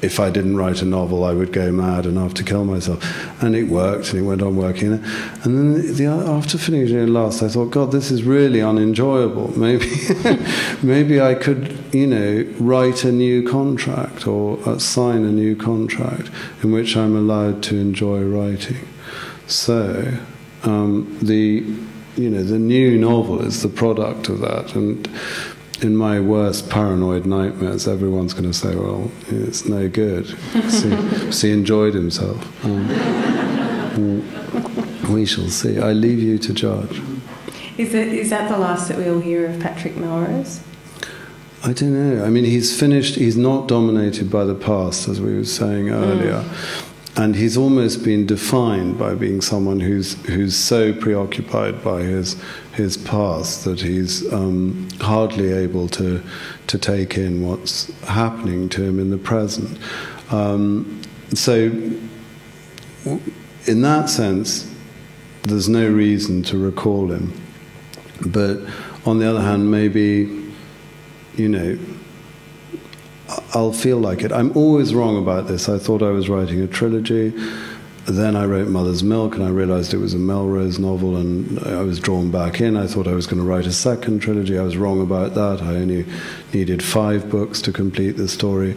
if I didn't write a novel, I would go mad and have to kill myself. And it worked, and it went on working. And then the, after finishing it last, I thought, God, this is really unenjoyable. [LAUGHS] Maybe, maybe I could, you know, write a new contract or uh, sign a new contract in which I'm allowed to enjoy writing. So um, the, you know, the new novel is the product of that, and in my worst paranoid nightmares, everyone's going to say, well, it's no good. [LAUGHS] See, he enjoyed himself. Um, we shall see. I leave you to judge. Is, it, is that the last that we'll hear of Patrick Melrose? I don't know. I mean, he's finished, he's not dominated by the past, as we were saying earlier. Mm and he's almost been defined by being someone who's who's so preoccupied by his his past that he's um, hardly able to to take in what's happening to him in the present. Um, so, in that sense, there's no reason to recall him. But on the other hand, maybe you know I'll feel like it. I'm always wrong about this. I thought I was writing a trilogy. Then I wrote Mother's Milk, and I realized it was a Melrose novel, and I was drawn back in. I thought I was going to write a second trilogy. I was wrong about that. I only needed five books to complete the story.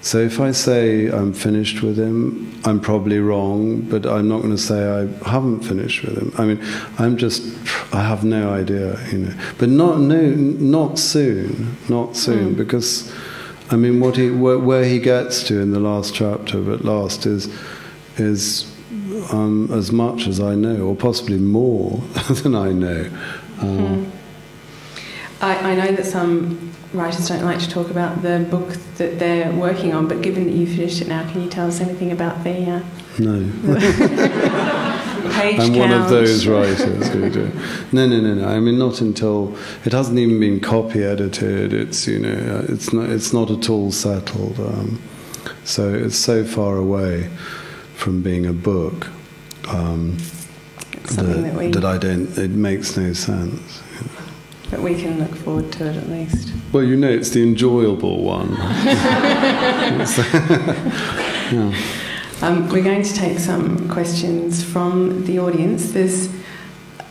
So if I say I'm finished with him, I'm probably wrong, but I'm not going to say I haven't finished with him. I mean, I'm just, I have no idea, you know. But not, no, not soon, not soon, mm. because I mean, what he, where, where, he gets to in the last chapter At Last is, is um, as much as I know, or possibly more [LAUGHS] than I know. Um, hmm. I, I, know that some writers don't like to talk about the book that they're working on, but given that you've finished it now, can you tell us anything about the? Uh, no. [LAUGHS] page I'm count. one of those writers who do. No, no, no, no. I mean, not until it hasn't even been copy edited. It's you know, it's not. It's not at all settled. Um, so it's so far away from being a book um, that, that, that, I don't. It makes no sense. But we can look forward to it at least. Well, you know, it's the enjoyable one. [LAUGHS] [LAUGHS] [LAUGHS] yeah. Um, we're going to take some questions from the audience. There's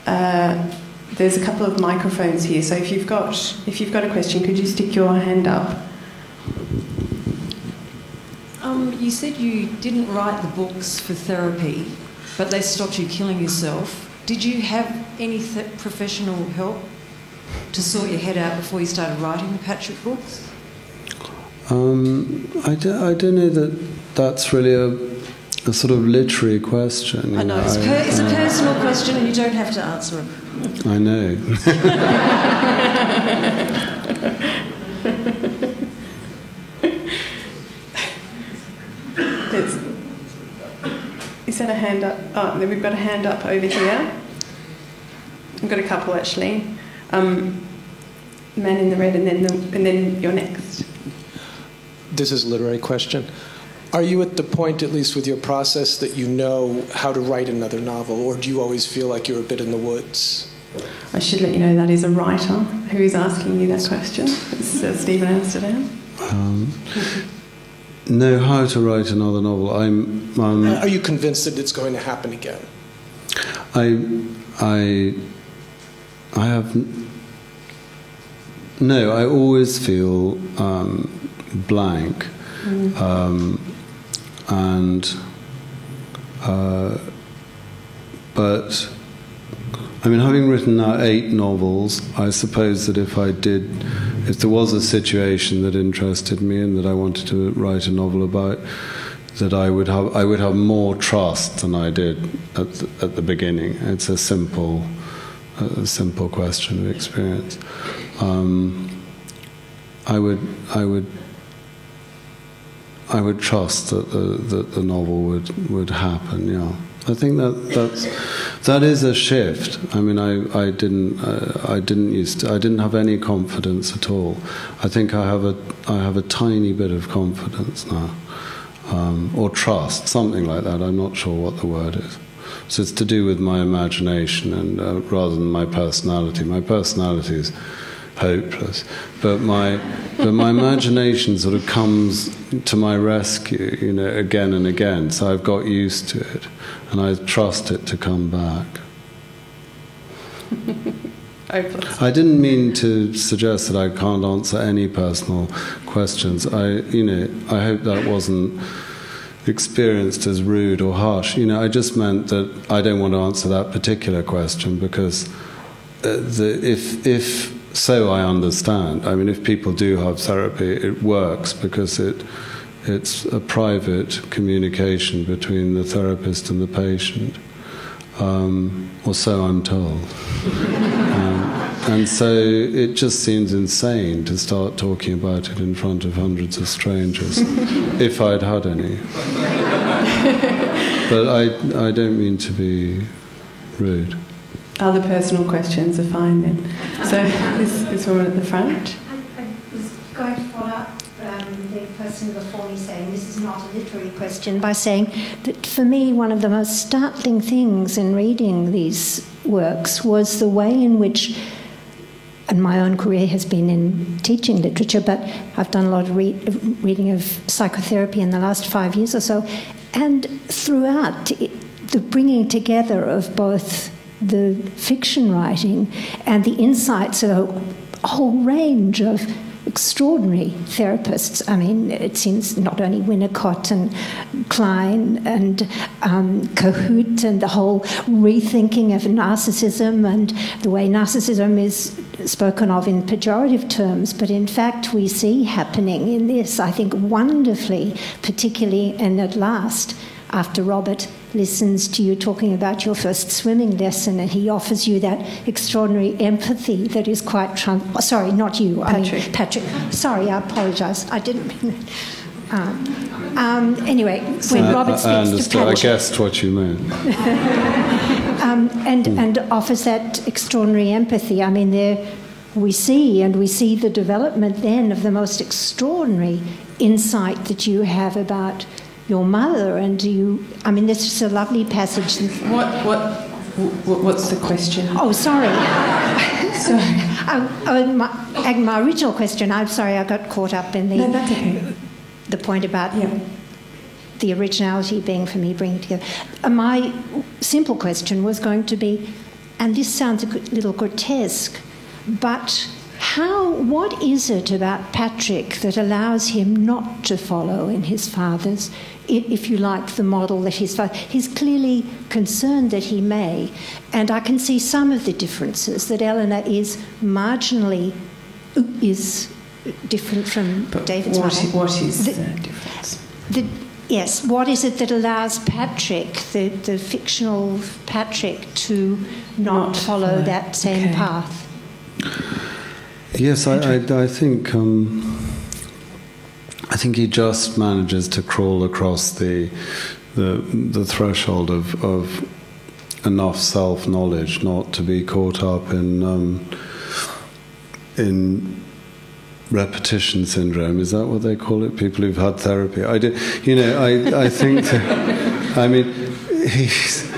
uh, there's a couple of microphones here, so if you've got if you've got a question, could you stick your hand up? Um, you said you didn't write the books for therapy, but they stopped you killing yourself. Did you have any th- professional help to sort your head out before you started writing the Patrick books? Um, I, do, I don't know that that's really a a sort of literary question. I know, it's, per, it's a personal question and you don't have to answer it. I know. [LAUGHS] is that a hand up? Oh, then we've got a hand up over here. I've got a couple actually. Um, man in the red, and then the, and then you're next. This is a literary question. Are you at the point, at least with your process, that you know how to write another novel, or do you always feel like you're a bit in the woods? I should let you know that is a writer who is asking you that question. It's uh, Steven Amsterdam. Um, know how to write another novel. I'm. Um, Are you convinced that it's going to happen again? I, I, I have. No, I always feel um, blank. Mm. Um, and uh, but I mean, having written now eight novels, I suppose that if I did, if there was a situation that interested me and that I wanted to write a novel about, that I would have, I would have more trust than I did at the, at the beginning. It's a simple, a simple question of experience. Um, I would, I would I would trust that the, that the novel would, would happen, yeah. I think that that's, that is a shift. I mean, I, I didn't uh, I didn't used to, I didn't have any confidence at all. I think I have a I have a tiny bit of confidence now, um, or trust, something like that. I'm not sure what the word is. So it's to do with my imagination and uh, rather than my personality. My personality is hopeless. But my, but my imagination sort of comes to my rescue, you know, again and again. So I've got used to it, and I trust it to come back. [LAUGHS] I didn't mean to suggest that I can't answer any personal questions. I, you know, I hope that wasn't experienced as rude or harsh. You know, I just meant that I don't want to answer that particular question because uh, the, if if so I understand. I mean, if people do have therapy, it works because it it's a private communication between the therapist and the patient, um, or so I'm told. [LAUGHS] um, and so it just seems insane to start talking about it in front of hundreds of strangers, [LAUGHS] if I'd had any. [LAUGHS] but I, I don't mean to be rude. Other personal questions are fine then. So this, this woman at the front. I, I was going to follow up um, the person before me saying this is not a literary question by saying that for me one of the most startling things in reading these works was the way in which and my own career has been in teaching literature, but I've done a lot of re- reading of psychotherapy in the last five years or so. And throughout, it, the bringing together of both the fiction writing and the insights of a whole range of extraordinary therapists. I mean, it seems not only Winnicott and Klein and um, Kohut and the whole rethinking of narcissism and the way narcissism is spoken of in pejorative terms, but in fact we see happening in this, I think, wonderfully, particularly and at last after Robert listens to you talking about your first swimming lesson and he offers you that extraordinary empathy that is quite trans- sorry not you Patrick. I mean, Patrick sorry I apologize I didn't mean that um, um, anyway when I, Robert I, speaks I understood. to Patrick I guessed what you meant. [LAUGHS] um, and and offers that extraordinary empathy I mean there we see and we see the development then of the most extraordinary insight that you have about your mother, and do you. I mean, this is a lovely passage. What what what's the question? Oh, sorry. [LAUGHS] sorry. oh, oh, my, my, original question. I'm sorry, I got caught up in the. No, that's okay. The point about yeah. the originality being for me bringing together. Uh, my simple question was going to be, and this sounds a little grotesque, but how, what is it about Patrick that allows him not to follow in his father's, if you like, the model that his father? He's clearly concerned that he may, and I can see some of the differences that Eleanor is marginally is different from but David's what, mother. What is the, the difference? The, yes, what is it that allows Patrick, the, the fictional Patrick, to not, not follow, follow that same okay. path? Yes, I, I, I think um, I think he just manages to crawl across the the, the threshold of, of enough self knowledge not to be caught up in um, in repetition syndrome. Is that what they call it? People who've had therapy. I do, you know, I I think that, I mean [LAUGHS] he's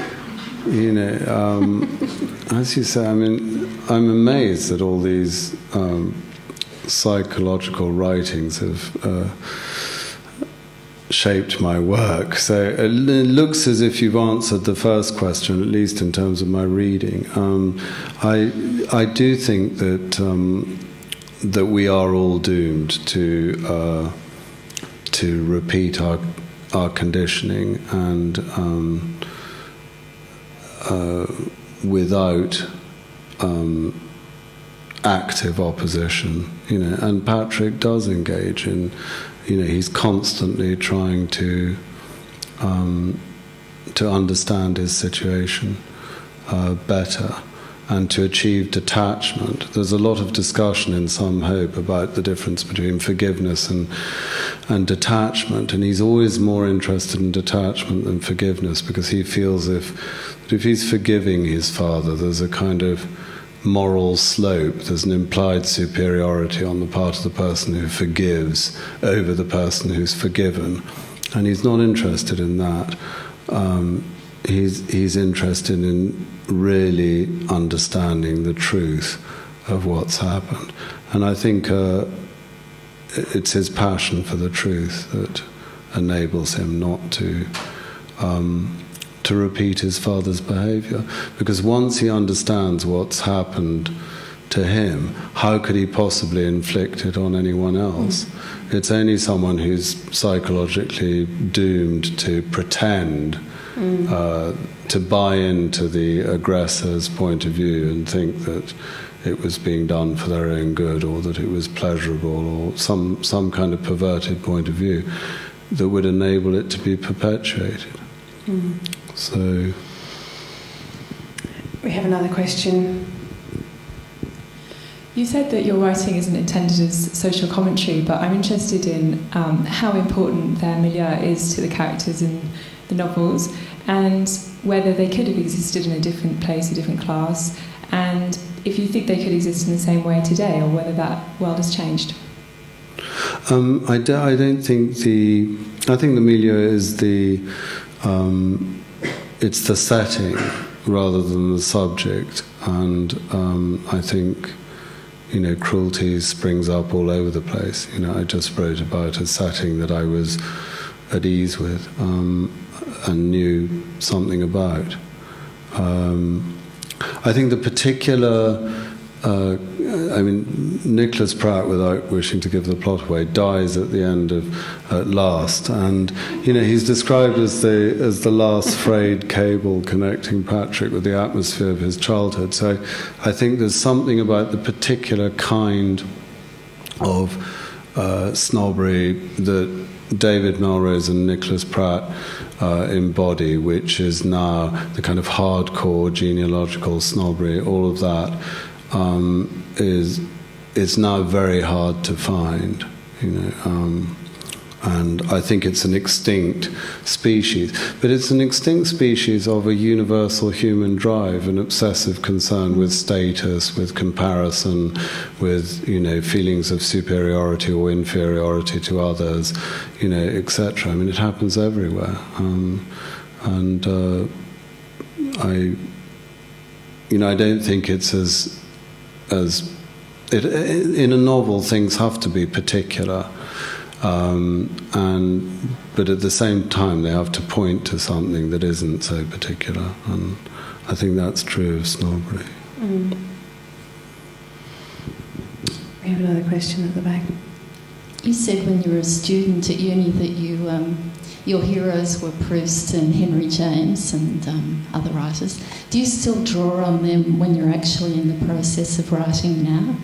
you know. Um, as you say, I mean, I'm amazed that all these um, psychological writings have uh, shaped my work. So it looks as if you've answered the first question, at least in terms of my reading. Um, I I do think that um, that we are all doomed to uh, to repeat our our conditioning and. Um, uh, without um, active opposition, you know, and Patrick does engage in, you know, he's constantly trying to um, to understand his situation uh, better and to achieve detachment. There's a lot of discussion in Some Hope about the difference between forgiveness and, and detachment, and he's always more interested in detachment than forgiveness because he feels if, if he's forgiving his father, there's a kind of moral slope, there's an implied superiority on the part of the person who forgives over the person who's forgiven, and he's not interested in that. Um, he's, he's interested in really understanding the truth of what's happened. And I think uh, it's his passion for the truth that enables him not to. Um, to repeat his father's behavior. Because once he understands what's happened to him, how could he possibly inflict it on anyone else? Mm. It's only someone who's psychologically doomed to pretend mm. uh, to buy into the aggressor's point of view and think that it was being done for their own good or that it was pleasurable or some, some kind of perverted point of view that would enable it to be perpetuated. Mm. So. We have another question. You said that your writing isn't intended as social commentary, but I'm interested in um, how important their milieu is to the characters in the novels and whether they could have existed in a different place, a different class, and if you think they could exist in the same way today or whether that world has changed. Um, I, do, I don't think the. I think the milieu is the. Um, it's the setting rather than the subject, and um, I think you know cruelty springs up all over the place. You know, I just wrote about a setting that I was at ease with. Um, and knew something about. Um, I think the particular, uh, I mean, Nicholas Pratt, without wishing to give the plot away, dies at the end of at last, and you know he's described as the as the last frayed cable connecting Patrick with the atmosphere of his childhood. So I think there's something about the particular kind of uh, snobbery that David Melrose and Nicholas Pratt uh, embody, which is now the kind of hardcore genealogical snobbery, all of that um, is is now very hard to find. You know, um, and I think it's an extinct species. But it's an extinct species of a universal human drive, an obsessive concern with status, with comparison, with you know feelings of superiority or inferiority to others, you know, etc. I mean, it happens everywhere, um, and uh, I, you know, I don't think it's as as it, in a novel things have to be particular um, and but at the same time, they have to point to something that isn't so particular, and I think that's true of snobbery. Mm. We have another question at the back. You said when you were a student at uni that you um, your heroes were Proust and Henry James and um, other writers. Do you still draw on them when you're actually in the process of writing now?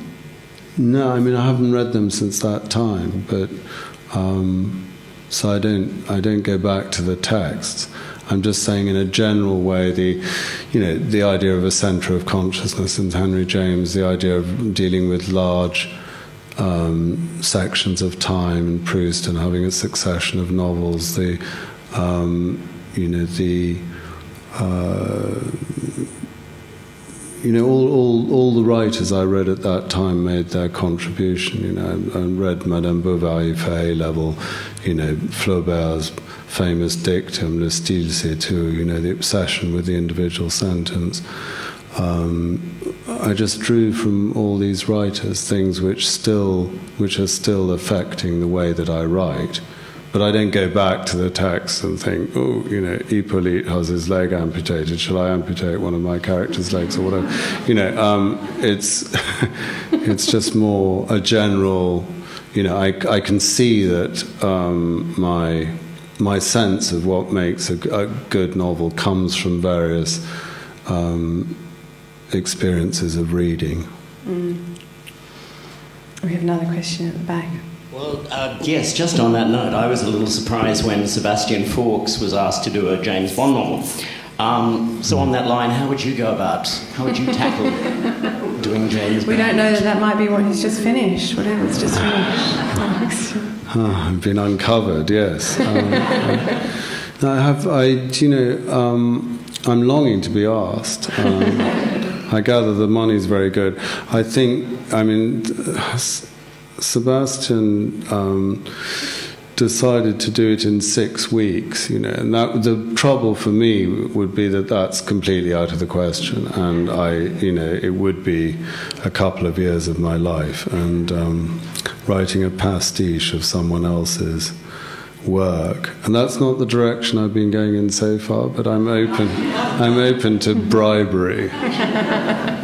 No, I mean I haven't read them since that time, but um, so I don't I don't go back to the texts. I'm just saying in a general way the you know the idea of a centre of consciousness in Henry James, the idea of dealing with large um, sections of time in Proust and having a succession of novels, the um, you know the uh, you know, all, all, all the writers I read at that time made their contribution. You know, I read Madame Bovary for A level, you know, Flaubert's famous dictum, Le style c'est tout, you know, the obsession with the individual sentence. Um, I just drew from all these writers things which still, which are still affecting the way that I write. But I don't go back to the text and think, oh, you know, Hippolyte has his leg amputated. Shall I amputate one of my character's legs or whatever? You know, um, it's [LAUGHS] it's just more a general. You know, I, I can see that um, my my sense of what makes a, a, good novel comes from various um, experiences of reading. Mm. We have another question at the back. Well, uh, yes, just on that note, I was a little surprised when Sebastian Faulks was asked to do a James Bond novel. Um, so, on that line, how would you go about, how would you tackle [LAUGHS] doing James Bond? We don't know that that might be what he's just finished, whatever it's just finished. [SIGHS] Ah, I've been uncovered, yes. Um, I have, I, you know, um, I'm longing to be asked. Um, [LAUGHS] I gather the money's very good. I think, I mean, [SIGHS] Sebastian um, decided to do it in six weeks, you know, and that the trouble for me would be that that's completely out of the question, and I, you know, it would be a couple of years of my life, and um, writing a pastiche of someone else's work, and that's not the direction I've been going in so far. But I'm open. I'm open to bribery. [LAUGHS]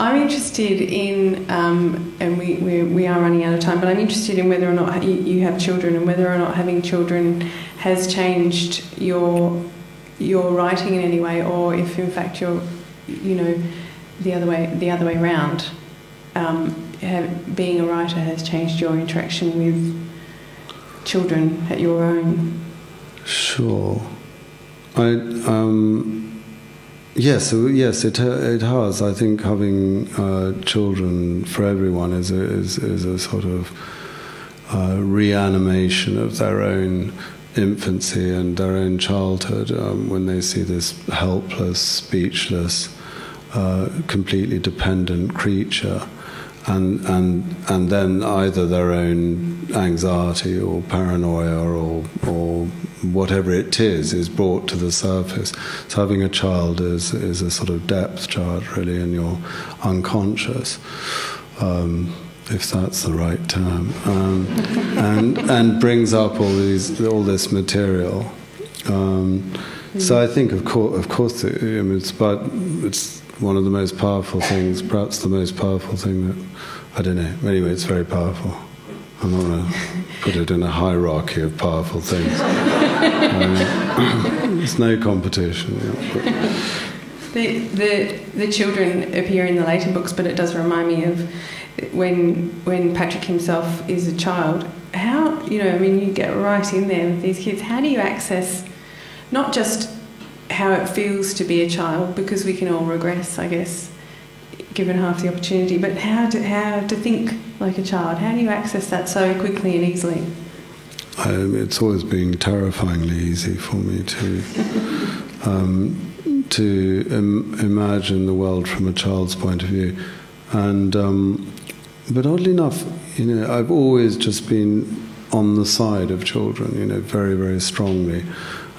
I'm interested in, um, and we, we, we, are running out of time, but I'm interested in whether or not you, have children and whether or not having children has changed your your writing in any way, or if in fact you're, you know, the other way the other way around. Um, have, being a writer has changed your interaction with children at your own. Sure. I um, Yes, yes, it it has. I think having uh, children for everyone is a, is, is a sort of uh, reanimation of their own infancy and their own childhood um, when they see this helpless, speechless, uh, completely dependent creature and and and then either their own anxiety or paranoia or or whatever it is is brought to the surface. So having a child is is a sort of depth charge really in your unconscious. Um, if that's the right term, um, and and brings up all these all this material. Um, so I think, of course, of course, it, I mean, it's but it's one of the most powerful things, perhaps the most powerful thing that, I don't know. Anyway, it's very powerful. I'm not going to put it in a hierarchy of powerful things. um, [COUGHS] there's no competition. The, the, the children appear in the later books, but it does remind me of when, when Patrick himself is a child. How, you know, I mean, you get right in there with these kids. How do you access not just how it feels to be a child because we can all regress, I guess, given half the opportunity. But how to how to think like a child? How do you access that so quickly and easily? Um, it's always been terrifyingly easy for me to [LAUGHS] um, to Im- imagine the world from a child's point of view, and um, but oddly enough, you know, I've always just been on the side of children, you know, very very strongly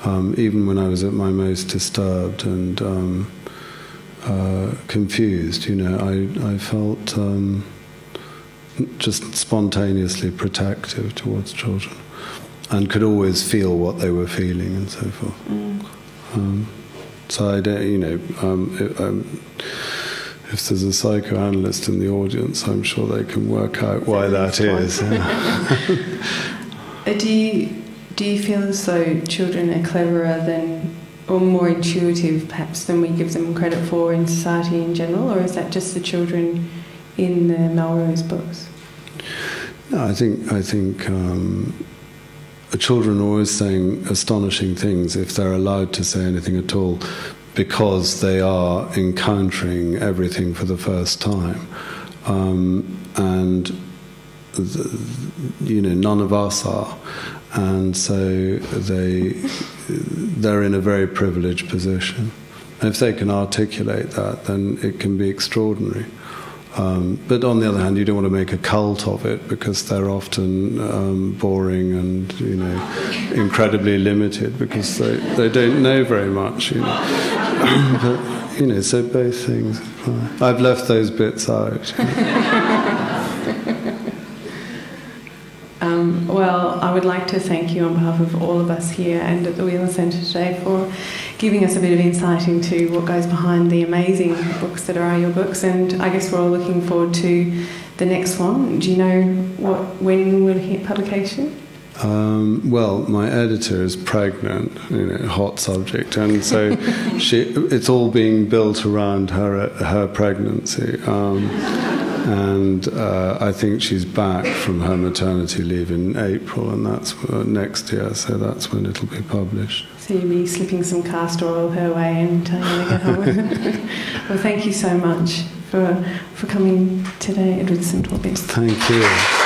um, even when I was at my most disturbed and um, uh, confused, you know, I, I felt um, just spontaneously protective towards children and could always feel what they were feeling and so forth. Mm. Um, so I don't, you know, um, it, um, if there's a psychoanalyst in the audience, I'm sure they can work out why that is. [LAUGHS] [LAUGHS] Uh, do you do you feel as though children are cleverer than or more intuitive perhaps than we give them credit for in society in general, or is that just the children in the Melrose books? No, I think I think um, children are always saying astonishing things if they're allowed to say anything at all, because they are encountering everything for the first time, um, and the, you know none of us are and so they they're in a very privileged position. And if they can articulate that, then it can be extraordinary. Um, but on the other hand, you don't want to make a cult of it because they're often um, boring and you know incredibly limited because they, they don't know very much. You know, [COUGHS] but you know, so both things. I've left those bits out. [LAUGHS] Um, well, I would like to thank you on behalf of all of us here and at the Wheeler Centre today for giving us a bit of insight into what goes behind the amazing books that are your books. And I guess we're all looking forward to the next one. Do you know what when we'll hit publication? Um, well, my editor is pregnant, you know, hot subject, and so [LAUGHS] she, it's all being built around her her pregnancy. Um, and uh, I think she's back from her maternity leave in April, and that's uh, next year, so that's when it'll be published. So you'll be slipping some castor oil her way and telling her to get home. [LAUGHS] well, thank you so much for for coming today, Edward St. Thank you.